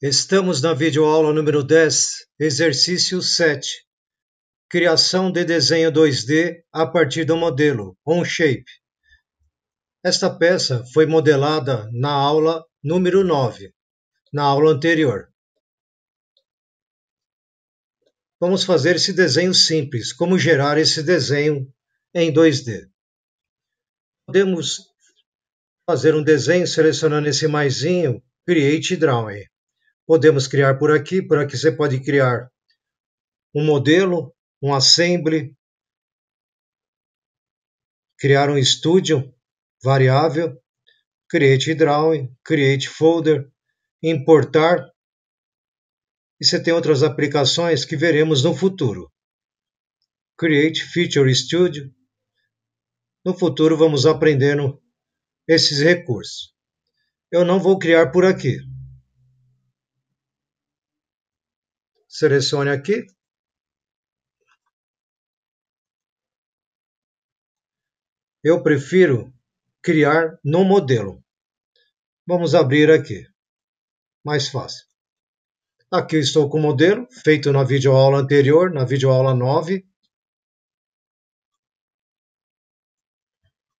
Estamos na videoaula número 10, exercício 7. Criação de desenho 2D a partir do modelo OnShape. Esta peça foi modelada na aula número 9, na aula anterior. Vamos fazer esse desenho simples, como gerar esse desenho em 2D. Podemos fazer um desenho selecionando esse maisinho, Create Drawing. Podemos criar por aqui, por aqui você pode criar um modelo, um assembly, criar um estúdio variável, create drawing, create folder, importar. E você tem outras aplicações que veremos no futuro. Create Feature Studio. No futuro vamos aprendendo esses recursos. Eu não vou criar por aqui. Selecione aqui. Eu prefiro criar no modelo. Vamos abrir aqui. Mais fácil. Aqui estou com o modelo, feito na videoaula anterior, na videoaula 9.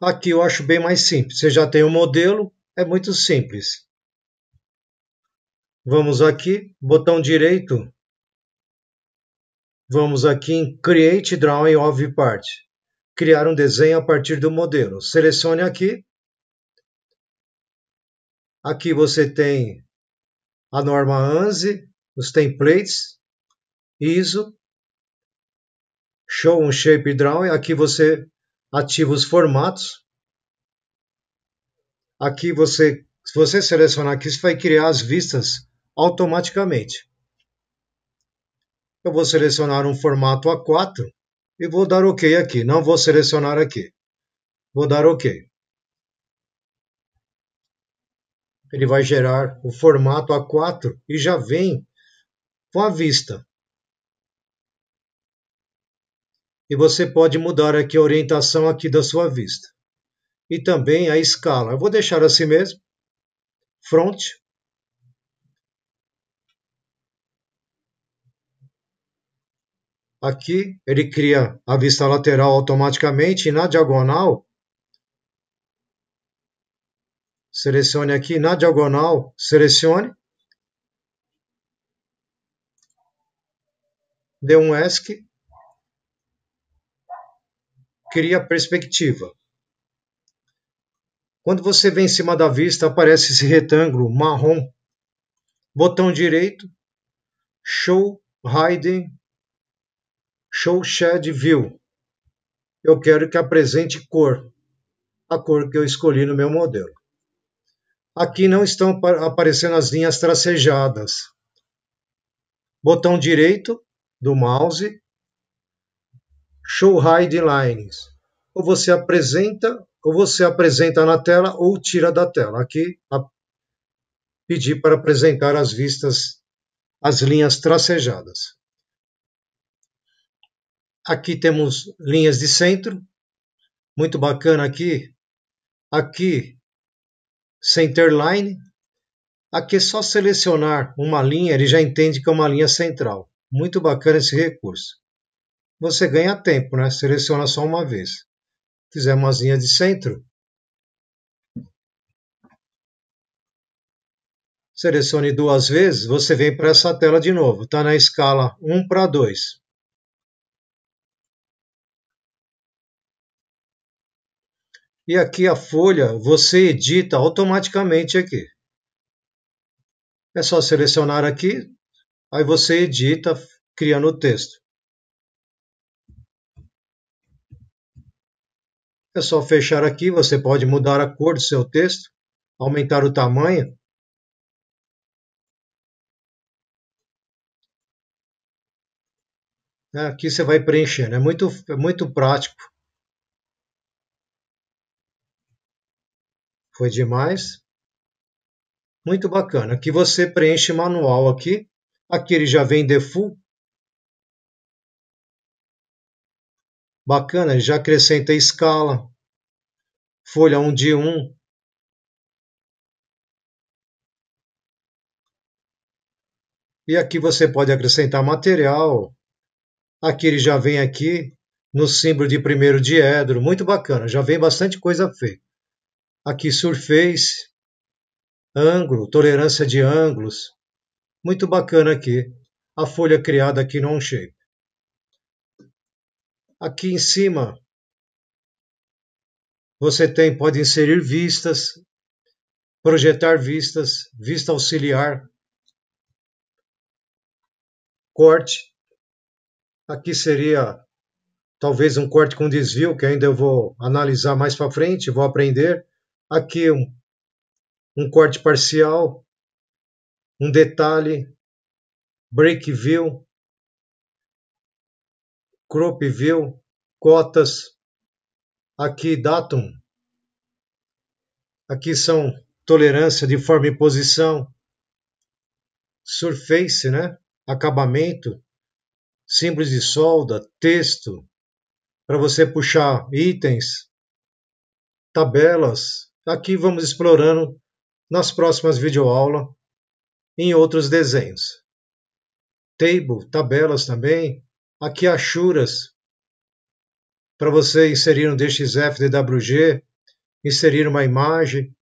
Aqui eu acho bem mais simples. Você já tem o modelo, é muito simples. Vamos aqui, botão direito, Vamos aqui em Create Drawing of Part. Criar um desenho a partir do modelo. Selecione aqui. Aqui você tem a norma ANSI, os templates, ISO, Show um Shape Drawing. Aqui você ativa os formatos. Aqui você, se você selecionar aqui, você vai criar as vistas automaticamente eu vou selecionar um formato A4 e vou dar OK aqui. Não vou selecionar aqui. Vou dar OK. Ele vai gerar o formato A4 e já vem com a vista. E você pode mudar aqui a orientação aqui da sua vista. E também a escala. Eu vou deixar assim mesmo. Front, Aqui ele cria a vista lateral automaticamente e na diagonal, selecione aqui na diagonal, selecione, dê um ESC, cria perspectiva. Quando você vem em cima da vista, aparece esse retângulo marrom. Botão direito, Show Hiding Show Shade View. Eu quero que apresente cor, a cor que eu escolhi no meu modelo. Aqui não estão aparecendo as linhas tracejadas. Botão direito do mouse, Show Hide Lines. Ou você apresenta, ou você apresenta na tela ou tira da tela. Aqui pedir para apresentar as vistas, as linhas tracejadas. Aqui temos linhas de centro, muito bacana aqui. Aqui, centerline. Aqui é só selecionar uma linha, ele já entende que é uma linha central. Muito bacana esse recurso. Você ganha tempo, né? Seleciona só uma vez. Fizer uma linha de centro. Selecione duas vezes, você vem para essa tela de novo. Está na escala 1 para 2. E aqui a folha você edita automaticamente aqui. É só selecionar aqui, aí você edita criando o texto. É só fechar aqui, você pode mudar a cor do seu texto, aumentar o tamanho. Aqui você vai preenchendo, é muito, é muito prático. Foi demais? Muito bacana. Aqui você preenche manual aqui. Aqui ele já vem default. Bacana, ele já acrescenta escala. Folha 1 de 1. E aqui você pode acrescentar material. Aqui ele já vem aqui no símbolo de primeiro diedro, muito bacana, já vem bastante coisa feita. Aqui surface, ângulo, tolerância de ângulos, muito bacana aqui. A folha criada aqui no OnShape. Aqui em cima você tem pode inserir vistas, projetar vistas, vista auxiliar, corte. Aqui seria talvez um corte com desvio, que ainda eu vou analisar mais para frente, vou aprender. Aqui um, um corte parcial, um detalhe, break view, crop view, cotas, aqui datum, aqui são tolerância de forma e posição, surface, né? acabamento, símbolos de solda, texto, para você puxar itens, tabelas. Aqui vamos explorando nas próximas videoaulas em outros desenhos. Table, tabelas também. Aqui achuras, para você inserir um DXF DWG, inserir uma imagem.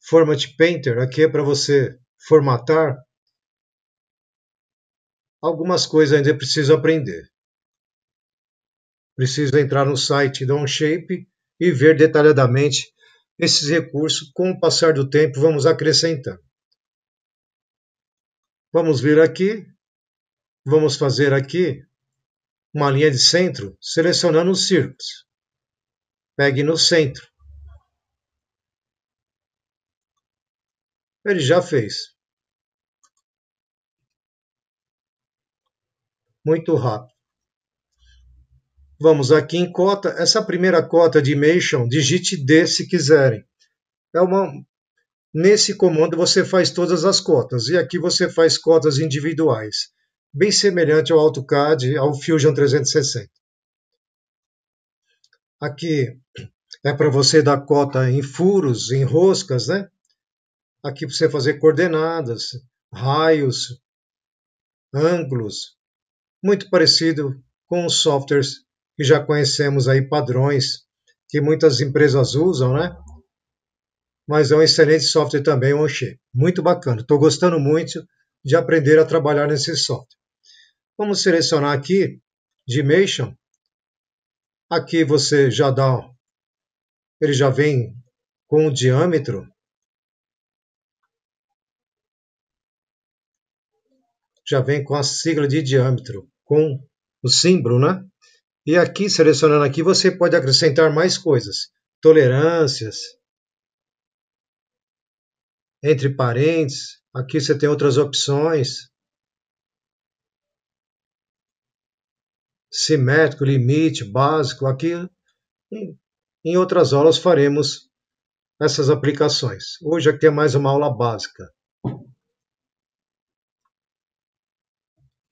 Format Painter, aqui é para você formatar. Algumas coisas ainda preciso aprender. Precisa entrar no site da OnShape e ver detalhadamente esses recursos. Com o passar do tempo, vamos acrescentando. Vamos vir aqui, vamos fazer aqui uma linha de centro, selecionando os círculos. Pegue no centro. Ele já fez. Muito rápido. Vamos aqui em cota. Essa primeira cota de Mation, digite D se quiserem. É uma, nesse comando você faz todas as cotas e aqui você faz cotas individuais, bem semelhante ao AutoCAD, ao Fusion 360. Aqui é para você dar cota em furos, em roscas, né? Aqui para você fazer coordenadas, raios, ângulos, muito parecido com os softwares que já conhecemos aí padrões que muitas empresas usam, né? Mas é um excelente software também, o. Muito bacana. Estou gostando muito de aprender a trabalhar nesse software. Vamos selecionar aqui Dimension. Aqui você já dá, ele já vem com o diâmetro. Já vem com a sigla de diâmetro, com o símbolo, né? E aqui, selecionando aqui, você pode acrescentar mais coisas. Tolerâncias, entre parênteses. Aqui você tem outras opções. Simétrico, limite, básico. Aqui, em outras aulas, faremos essas aplicações. Hoje aqui é mais uma aula básica.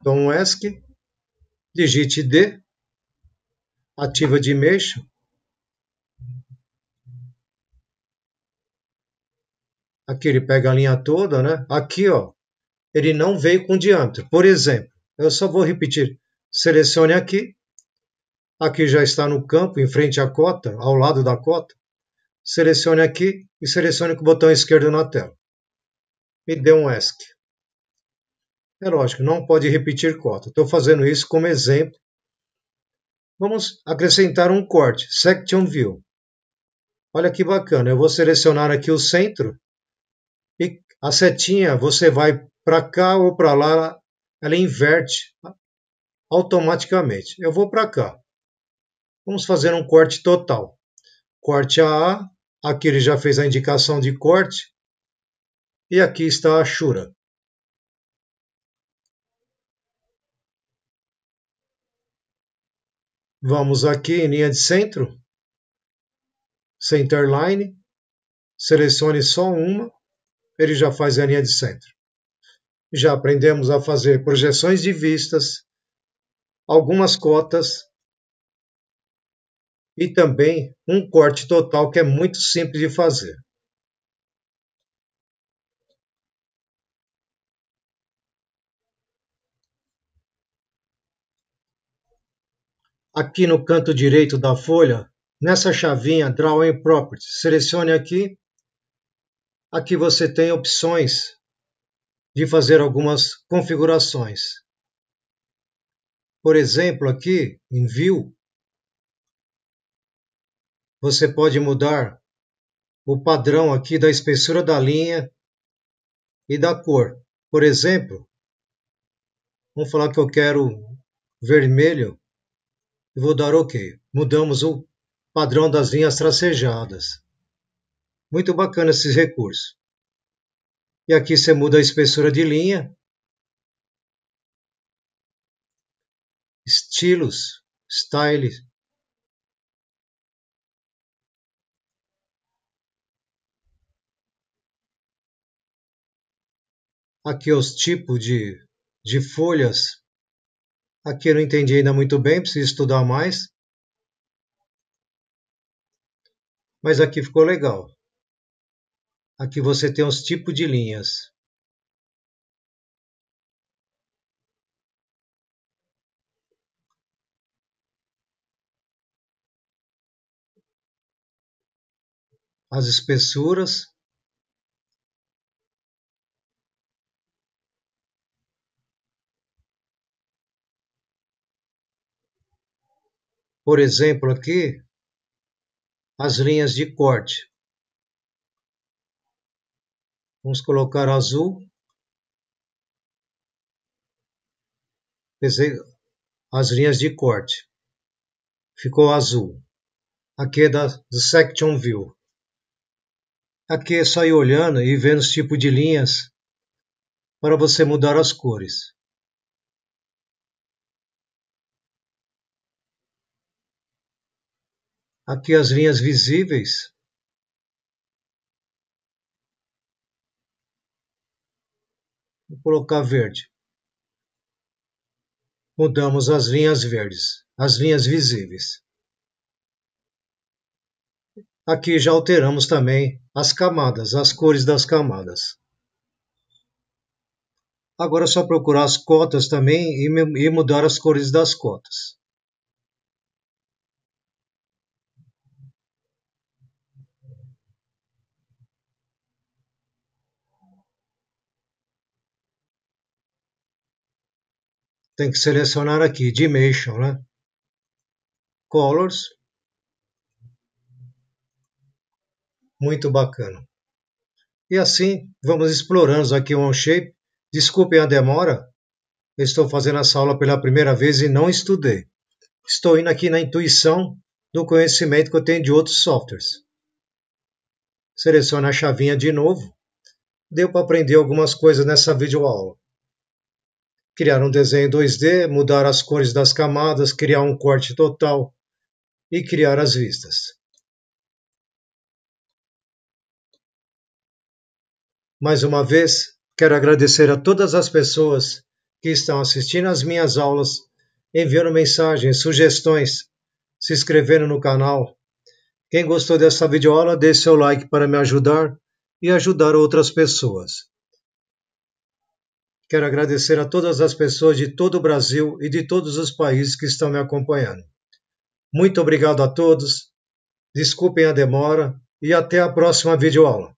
Então, ESC, digite D, ativa de mexo. Aqui ele pega a linha toda, né? Aqui, ó, ele não veio com diâmetro. Por exemplo, eu só vou repetir. Selecione aqui. Aqui já está no campo, em frente à cota, ao lado da cota. Selecione aqui e selecione com o botão esquerdo na tela. E dê um ESC. É lógico, não pode repetir cota. Estou fazendo isso como exemplo Vamos acrescentar um corte, Section View. Olha que bacana, eu vou selecionar aqui o centro e a setinha você vai para cá ou para lá, ela inverte automaticamente. Eu vou para cá. Vamos fazer um corte total. Corte AA, aqui ele já fez a indicação de corte e aqui está a Shura. Vamos aqui em linha de centro, centerline, selecione só uma, ele já faz a linha de centro. Já aprendemos a fazer projeções de vistas, algumas cotas e também um corte total que é muito simples de fazer. Aqui no canto direito da folha, nessa chavinha Drawing Properties. Selecione aqui. Aqui você tem opções de fazer algumas configurações. Por exemplo, aqui em View, você pode mudar o padrão aqui da espessura da linha e da cor. Por exemplo, vamos falar que eu quero vermelho e vou dar OK. Mudamos o padrão das linhas tracejadas. Muito bacana esses recursos. E aqui você muda a espessura de linha, estilos, style. Aqui os tipos de, de folhas. Aqui eu não entendi ainda muito bem, preciso estudar mais. Mas aqui ficou legal. Aqui você tem os tipos de linhas. As espessuras. Por exemplo, aqui, as linhas de corte. Vamos colocar azul. As linhas de corte. Ficou azul. Aqui é da, do Section View. Aqui é só ir olhando e vendo os tipos de linhas para você mudar as cores. Aqui as linhas visíveis Vou colocar verde. Mudamos as linhas verdes, as linhas visíveis. Aqui já alteramos também as camadas, as cores das camadas. Agora é só procurar as cotas também e mudar as cores das cotas. Tem que selecionar aqui Dimension, né? Colors. Muito bacana. E assim, vamos explorando aqui o OnShape. Desculpem a demora, estou fazendo essa aula pela primeira vez e não estudei. Estou indo aqui na intuição do conhecimento que eu tenho de outros softwares. Selecione a chavinha de novo. Deu para aprender algumas coisas nessa videoaula criar um desenho 2D, mudar as cores das camadas, criar um corte total e criar as vistas. Mais uma vez, quero agradecer a todas as pessoas que estão assistindo às minhas aulas, enviando mensagens, sugestões, se inscrevendo no canal. Quem gostou dessa videoaula, deixe seu like para me ajudar e ajudar outras pessoas. Quero agradecer a todas as pessoas de todo o Brasil e de todos os países que estão me acompanhando. Muito obrigado a todos, desculpem a demora e até a próxima videoaula.